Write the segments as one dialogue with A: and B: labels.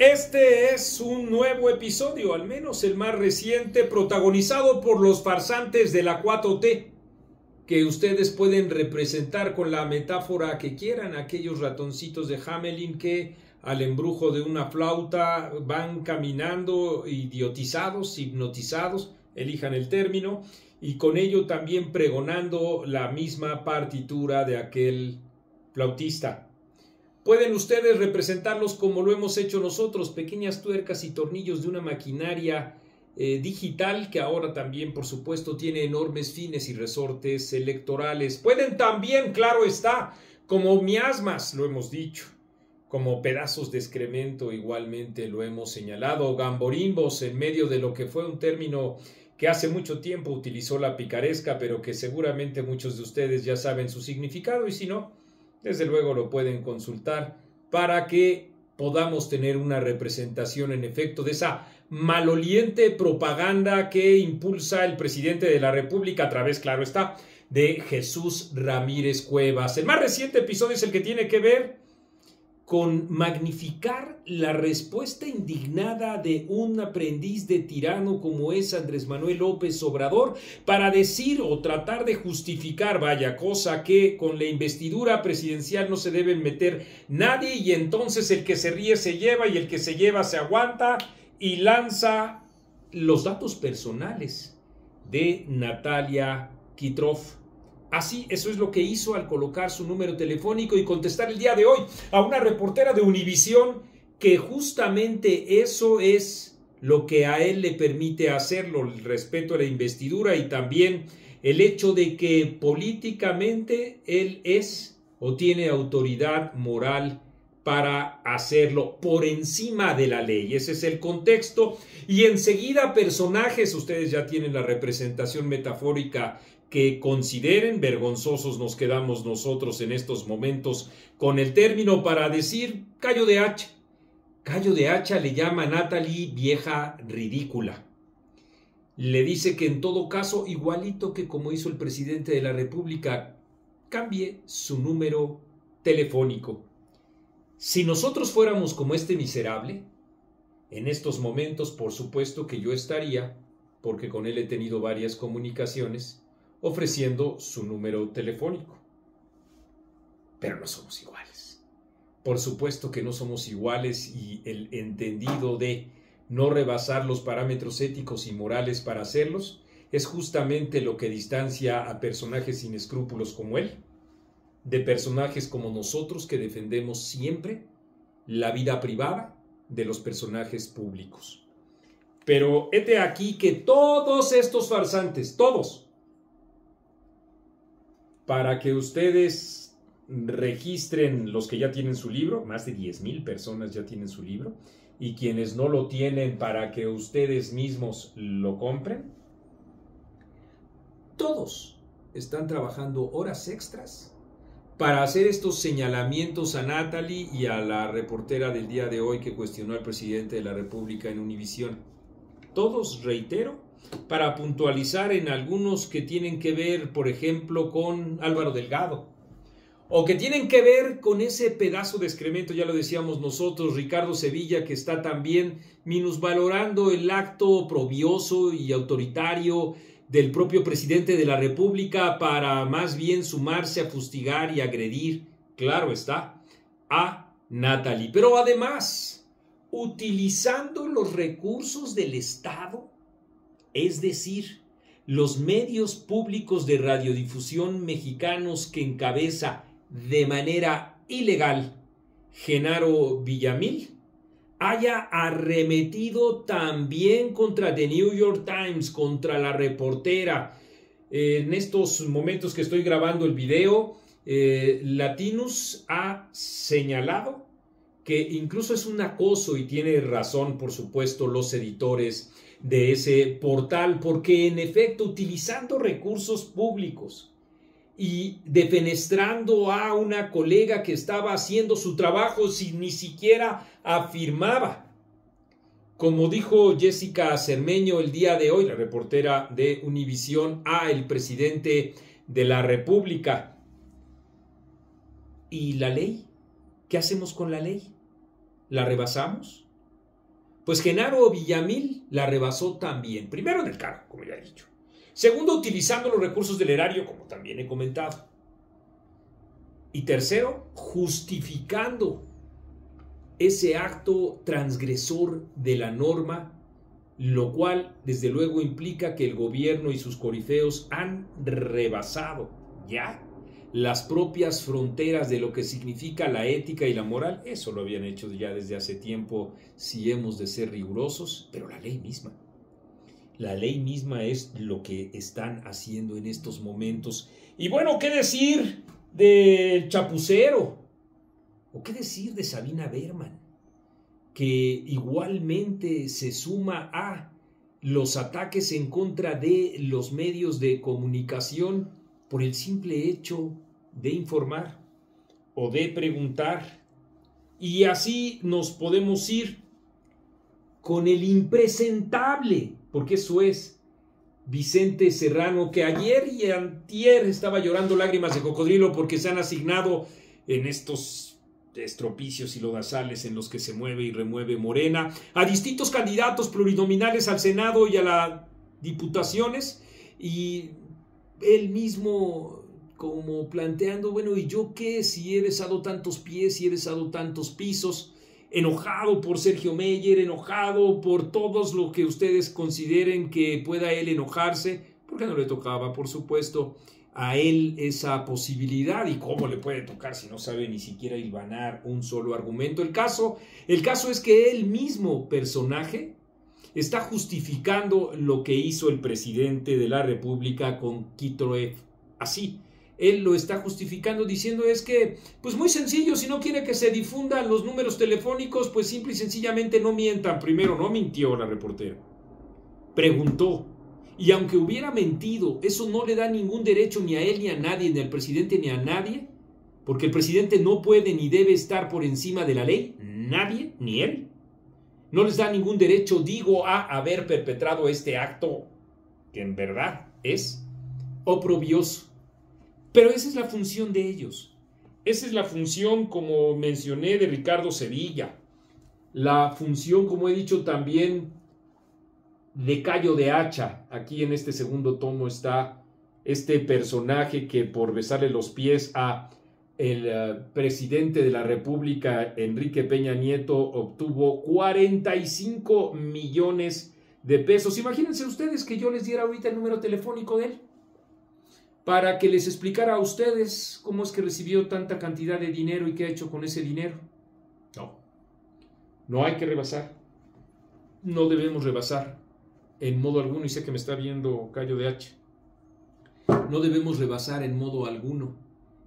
A: Este es un nuevo episodio, al menos el más reciente, protagonizado por los farsantes de la 4T, que ustedes pueden representar con la metáfora que quieran, aquellos ratoncitos de Hamelin que al embrujo de una flauta van caminando idiotizados, hipnotizados, elijan el término, y con ello también pregonando la misma partitura de aquel flautista. Pueden ustedes representarlos como lo hemos hecho nosotros, pequeñas tuercas y tornillos de una maquinaria eh, digital que ahora también, por supuesto, tiene enormes fines y resortes electorales. Pueden también, claro está, como miasmas, lo hemos dicho, como pedazos de excremento, igualmente lo hemos señalado, gamborimbos en medio de lo que fue un término que hace mucho tiempo utilizó la picaresca, pero que seguramente muchos de ustedes ya saben su significado y si no, desde luego lo pueden consultar para que podamos tener una representación en efecto de esa maloliente propaganda que impulsa el presidente de la República a través, claro está, de Jesús Ramírez Cuevas. El más reciente episodio es el que tiene que ver con magnificar la respuesta indignada de un aprendiz de tirano como es Andrés Manuel López Obrador para decir o tratar de justificar, vaya cosa, que con la investidura presidencial no se deben meter nadie y entonces el que se ríe se lleva y el que se lleva se aguanta y lanza los datos personales de Natalia Kitroff Así, eso es lo que hizo al colocar su número telefónico y contestar el día de hoy a una reportera de Univisión que justamente eso es lo que a él le permite hacerlo, el respeto a la investidura y también el hecho de que políticamente él es o tiene autoridad moral para hacerlo por encima de la ley. Ese es el contexto. Y enseguida personajes, ustedes ya tienen la representación metafórica que consideren vergonzosos nos quedamos nosotros en estos momentos con el término para decir callo de hacha. Callo de hacha le llama a Natalie vieja ridícula. Le dice que en todo caso, igualito que como hizo el presidente de la República, cambie su número telefónico. Si nosotros fuéramos como este miserable, en estos momentos por supuesto que yo estaría, porque con él he tenido varias comunicaciones, ofreciendo su número telefónico. Pero no somos iguales. Por supuesto que no somos iguales y el entendido de no rebasar los parámetros éticos y morales para hacerlos es justamente lo que distancia a personajes sin escrúpulos como él de personajes como nosotros que defendemos siempre la vida privada de los personajes públicos. Pero hete aquí que todos estos farsantes, todos, para que ustedes registren los que ya tienen su libro, más de 10.000 personas ya tienen su libro, y quienes no lo tienen para que ustedes mismos lo compren. Todos están trabajando horas extras para hacer estos señalamientos a Natalie y a la reportera del día de hoy que cuestionó al presidente de la República en Univisión. Todos, reitero, para puntualizar en algunos que tienen que ver, por ejemplo, con Álvaro Delgado, o que tienen que ver con ese pedazo de excremento, ya lo decíamos nosotros, Ricardo Sevilla, que está también minusvalorando el acto probioso y autoritario del propio presidente de la República para más bien sumarse a fustigar y agredir, claro está, a Natalie. Pero además, utilizando los recursos del Estado es decir, los medios públicos de radiodifusión mexicanos que encabeza de manera ilegal Genaro Villamil, haya arremetido también contra The New York Times, contra la reportera. En estos momentos que estoy grabando el video, eh, Latinus ha señalado que incluso es un acoso y tiene razón, por supuesto, los editores de ese portal, porque en efecto, utilizando recursos públicos y defenestrando a una colega que estaba haciendo su trabajo sin ni siquiera afirmaba. Como dijo Jessica Cermeño el día de hoy, la reportera de Univisión, a el presidente de la República. ¿Y la ley? ¿Qué hacemos con la ley? ¿La rebasamos? Pues Genaro Villamil la rebasó también. Primero en el cargo, como ya he dicho. Segundo, utilizando los recursos del erario, como también he comentado. Y tercero, justificando ese acto transgresor de la norma, lo cual desde luego implica que el gobierno y sus corifeos han rebasado ya las propias fronteras de lo que significa la ética y la moral. Eso lo habían hecho ya desde hace tiempo si hemos de ser rigurosos, pero la ley misma. La ley misma es lo que están haciendo en estos momentos. Y bueno, ¿qué decir del chapucero? ¿O qué decir de Sabina Berman? Que igualmente se suma a los ataques en contra de los medios de comunicación por el simple hecho de informar o de preguntar. Y así nos podemos ir con el impresentable, porque eso es Vicente Serrano, que ayer y antier estaba llorando lágrimas de cocodrilo porque se han asignado en estos estropicios y lodazales en los que se mueve y remueve Morena a distintos candidatos plurinominales al Senado y a las diputaciones y él mismo como planteando, bueno, ¿y yo qué? Si he besado tantos pies, si he besado tantos pisos, enojado por Sergio Meyer, enojado por todos lo que ustedes consideren que pueda él enojarse, porque no le tocaba, por supuesto, a él esa posibilidad y cómo le puede tocar si no sabe ni siquiera hilvanar un solo argumento. El caso, el caso es que él mismo personaje está justificando lo que hizo el presidente de la República con Kitroev. Así, él lo está justificando diciendo es que, pues muy sencillo, si no quiere que se difundan los números telefónicos, pues simple y sencillamente no mientan. Primero, no mintió la reportera. Preguntó. Y aunque hubiera mentido, eso no le da ningún derecho ni a él ni a nadie, ni al presidente ni a nadie, porque el presidente no puede ni debe estar por encima de la ley, nadie, ni él. No les da ningún derecho, digo, a haber perpetrado este acto que en verdad es oprobioso pero esa es la función de ellos. Esa es la función, como mencioné, de Ricardo Sevilla. La función, como he dicho también, de Cayo de Hacha. Aquí en este segundo tomo está este personaje que por besarle los pies a el eh, presidente de la República, Enrique Peña Nieto, obtuvo 45 millones de pesos. Imagínense ustedes que yo les diera ahorita el número telefónico de él para que les explicara a ustedes cómo es que recibió tanta cantidad de dinero y qué ha hecho con ese dinero. No, no hay que rebasar. No debemos rebasar en modo alguno, y sé que me está viendo Cayo de H. No debemos rebasar en modo alguno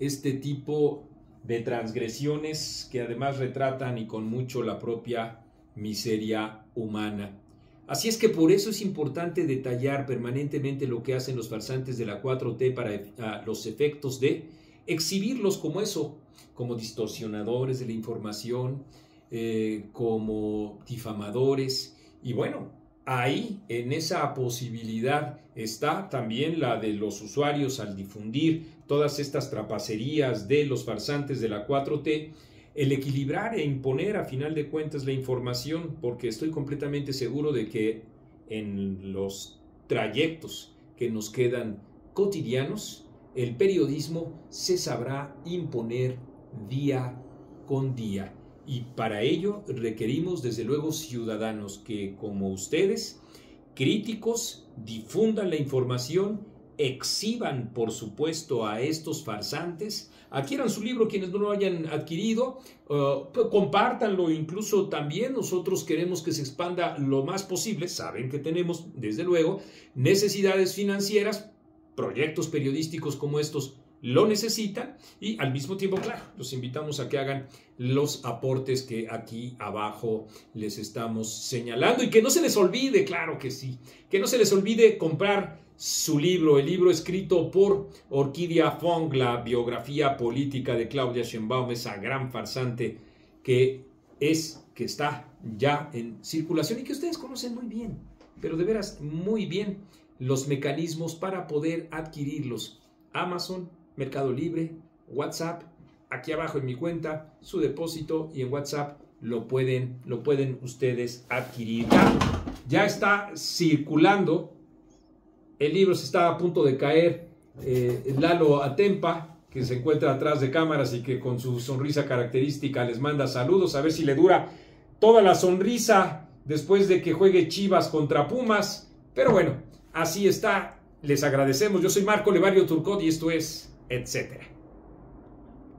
A: este tipo de transgresiones que además retratan y con mucho la propia miseria humana. Así es que por eso es importante detallar permanentemente lo que hacen los farsantes de la 4T para los efectos de exhibirlos como eso, como distorsionadores de la información, eh, como difamadores. Y bueno, ahí en esa posibilidad está también la de los usuarios al difundir todas estas trapacerías de los farsantes de la 4T el equilibrar e imponer a final de cuentas la información, porque estoy completamente seguro de que en los trayectos que nos quedan cotidianos, el periodismo se sabrá imponer día con día. Y para ello requerimos desde luego ciudadanos que, como ustedes, críticos, difundan la información exhiban, por supuesto, a estos farsantes, adquieran su libro quienes no lo hayan adquirido, uh, compártanlo incluso también. Nosotros queremos que se expanda lo más posible. Saben que tenemos, desde luego, necesidades financieras, proyectos periodísticos como estos lo necesitan y al mismo tiempo, claro, los invitamos a que hagan los aportes que aquí abajo les estamos señalando y que no se les olvide, claro que sí, que no se les olvide comprar su libro, el libro escrito por Orquídea Fong, la biografía política de Claudia Sheinbaum, esa gran farsante que es, que está ya en circulación y que ustedes conocen muy bien, pero de veras muy bien los mecanismos para poder adquirirlos. Amazon, Mercado Libre, WhatsApp, aquí abajo en mi cuenta, su depósito y en WhatsApp lo pueden, lo pueden ustedes adquirir. Ya, está circulando. El libro se está a punto de caer. Eh, Lalo Atempa, que se encuentra atrás de cámaras y que con su sonrisa característica les manda saludos, a ver si le dura toda la sonrisa después de que juegue Chivas contra Pumas. Pero bueno, así está. Les agradecemos. Yo soy Marco Levario Turcot y esto es Etcétera.